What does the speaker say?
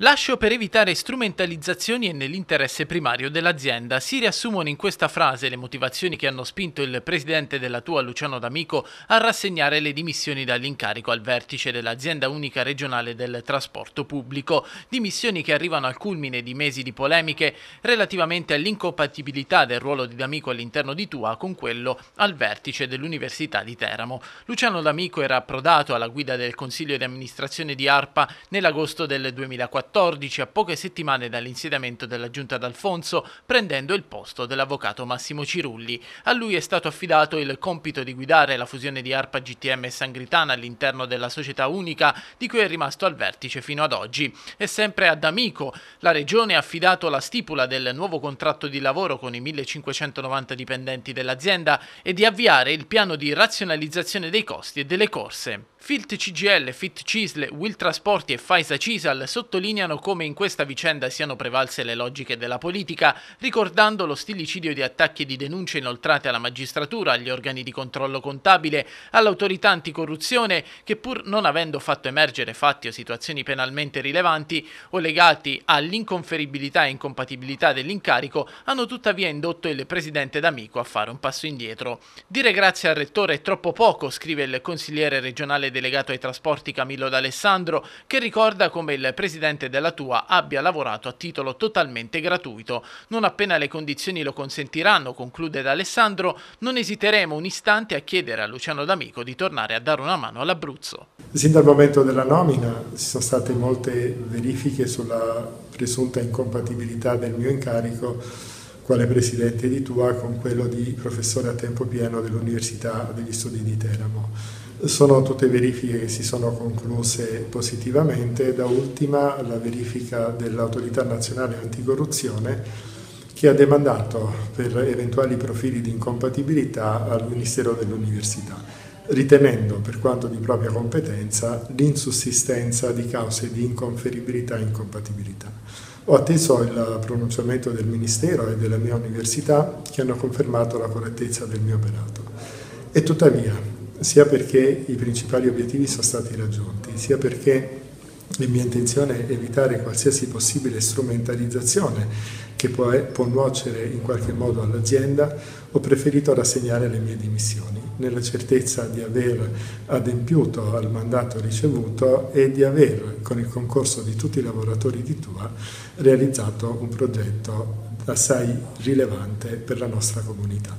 Lascio per evitare strumentalizzazioni e nell'interesse primario dell'azienda. Si riassumono in questa frase le motivazioni che hanno spinto il presidente della tua Luciano D'Amico a rassegnare le dimissioni dall'incarico al vertice dell'azienda unica regionale del trasporto pubblico. Dimissioni che arrivano al culmine di mesi di polemiche relativamente all'incompatibilità del ruolo di D'Amico all'interno di Tua con quello al vertice dell'Università di Teramo. Luciano D'Amico era approdato alla guida del consiglio di amministrazione di ARPA nell'agosto del 2014 2014, a poche settimane dall'insediamento della giunta d'Alfonso, prendendo il posto dell'avvocato Massimo Cirulli. A lui è stato affidato il compito di guidare la fusione di ARPA GTM e Sangritana all'interno della società unica di cui è rimasto al vertice fino ad oggi. E sempre ad Amico, la regione ha affidato la stipula del nuovo contratto di lavoro con i 1590 dipendenti dell'azienda e di avviare il piano di razionalizzazione dei costi e delle corse. Filt CGL, Fit Cisle, Will Trasporti e Faisa Cisal sottolineano come in questa vicenda siano prevalse le logiche della politica, ricordando lo stilicidio di attacchi e di denunce inoltrate alla magistratura, agli organi di controllo contabile, all'autorità anticorruzione che pur non avendo fatto emergere fatti o situazioni penalmente rilevanti o legati all'inconferibilità e incompatibilità dell'incarico, hanno tuttavia indotto il presidente D'Amico a fare un passo indietro. Dire grazie al rettore è troppo poco, scrive il consigliere regionale delegato ai trasporti Camillo D'Alessandro, che ricorda come il presidente della Tua abbia lavorato a titolo totalmente gratuito. Non appena le condizioni lo consentiranno, conclude D'Alessandro, non esiteremo un istante a chiedere a Luciano D'Amico di tornare a dare una mano all'Abruzzo. Sin dal momento della nomina ci sono state molte verifiche sulla presunta incompatibilità del mio incarico quale presidente di Tua con quello di professore a tempo pieno dell'Università degli Studi di Teramo. Sono tutte verifiche che si sono concluse positivamente, da ultima la verifica dell'autorità nazionale anticorruzione che ha demandato per eventuali profili di incompatibilità al Ministero dell'Università, ritenendo per quanto di propria competenza l'insussistenza di cause di inconferibilità e incompatibilità. Ho atteso il pronunciamento del Ministero e della mia università che hanno confermato la correttezza del mio operato. E tuttavia, sia perché i principali obiettivi sono stati raggiunti, sia perché la mia intenzione è evitare qualsiasi possibile strumentalizzazione che può, può nuocere in qualche modo all'azienda, ho preferito rassegnare le mie dimissioni, nella certezza di aver adempiuto al mandato ricevuto e di aver, con il concorso di tutti i lavoratori di Tua, realizzato un progetto assai rilevante per la nostra comunità.